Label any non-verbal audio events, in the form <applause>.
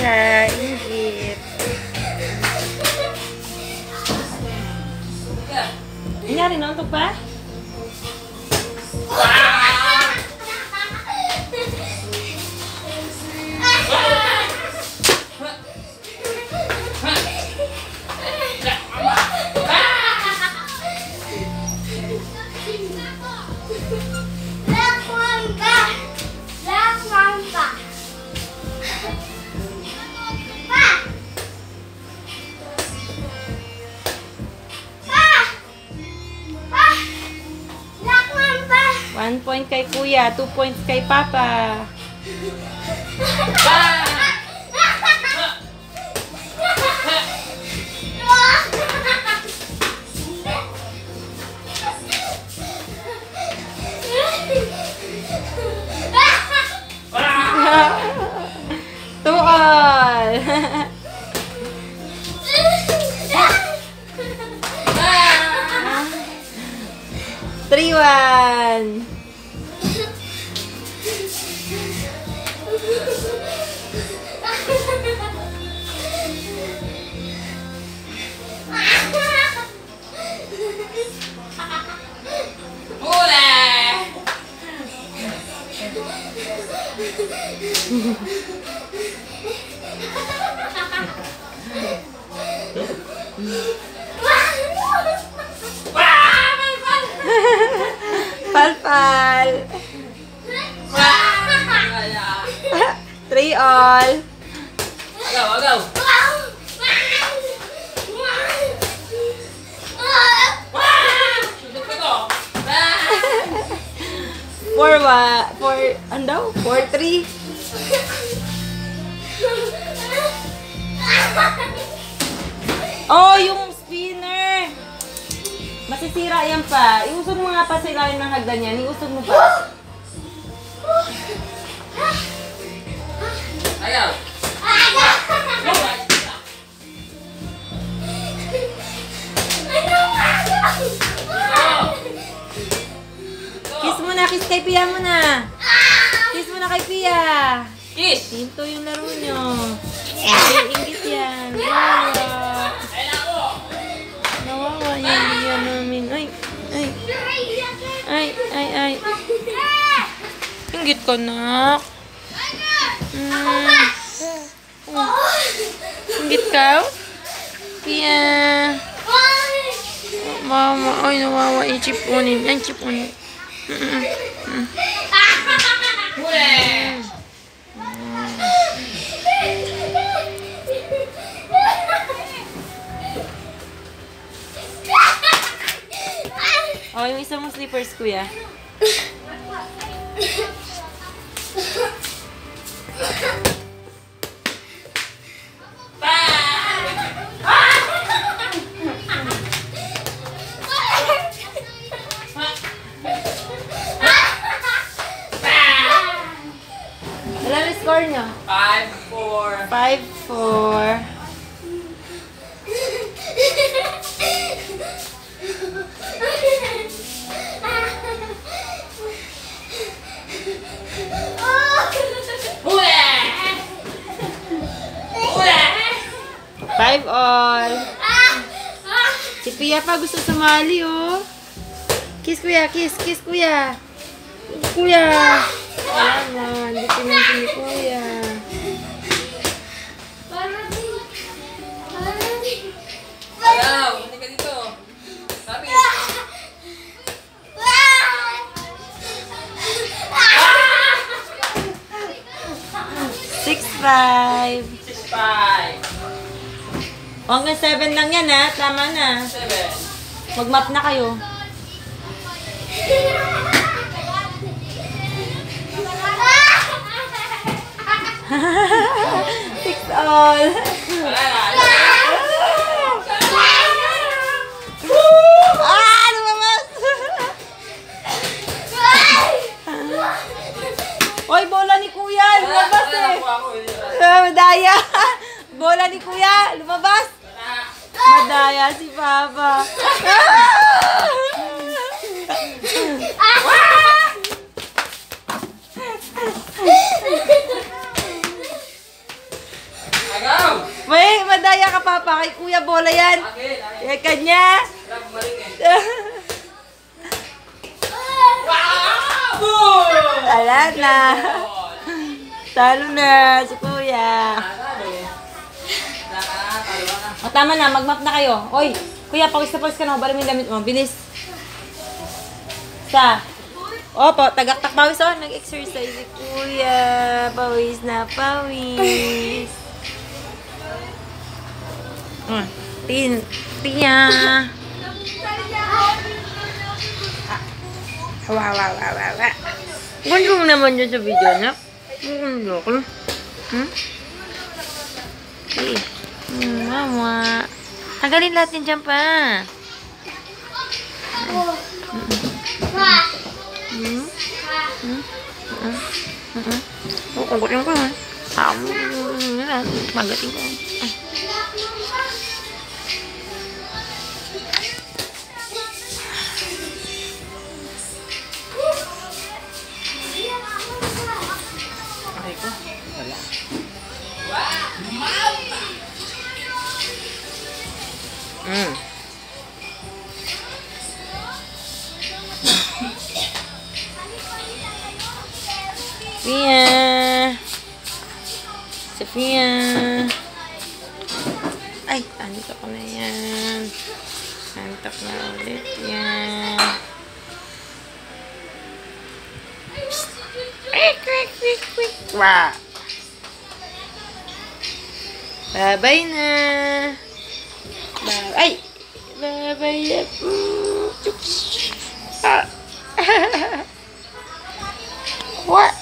Iya. Ini hari nonton, Pak. 1 point kay kuya, 2 points kay papa. <laughs> Ah! to. <laughs> Three one. Palpal. Three all. Agaw, agaw. Sundot ko to. Four wa, four, ano daw? Four three. Oh, yung spinner. Masisira yan pa. Iusog mo nga pa sa ilalim ng hagdan yan. Iusog mo pa. Agaw. Kiss kay Pia mo na. Kiss mo na kay Pia. Kiss. Hinto yung laro nyo. Ay, ingit yan. Nawawa. Nawawa yung Pia namin. Ay, ay, ay, ay, ay. Ingit ko na. Mm. Ingit ka? Pia. Mama, ay nawawa yung chipunin. Yan, chipunin. Mm-mm. <laughs> Oh, yung isa mong slippers, kuya. Alam <laughs> 5 all. Si Pia pa gusto sumali, oh. Kiss, kuya. Kiss, kiss, kuya. Kuya. Wala na. Hindi pinansin ni kuya. Agaw. Hindi ka dito. Sabi. 6-5. Six, five. O, hanggang 7 lang yan, ha? Tama na. 7. Mag-map na kayo. <laughs> Six all. Wala <laughs> na. Ah, ano <laughs> bola ni Kuya! Lumabas eh! Daya! Bola ni Kuya! Lumabas! Madaya si Papa. May madaya ka, Papa. Kay Kuya, bola yan. Eh, kanya. Bumalik eh. Na. Talo na si Kuya. Na. O, tama na. Mag-map na kayo. Oy, Kuya, pawis na pawis ka na. Bala mo yung damit mo. Bilis. Sa. Opo, tagaktak pawis. Oh, nag-exercise si Kuya. Pawis na pawis. Hmm. Tin. Tia. Hawa, hawa, hawa, hawa, hawa. Gundo mo naman dyan sa video na. Gundo ko. Hmm? Eh. Hmm, mama. Tanggalin lahat yan dyan pa. Hmm? Hmm? Hmm? Hmm? Oh, kukutin ko. Ah, mm, magating ko. Ah. Mm. <coughs> Sophia. Sophia. Ay, antok na yan. Antok na ulit yan. Quick, quick, quick, quick. Wah. Bye-bye na. Ờ, vào ấy về về chút à. <laughs> quá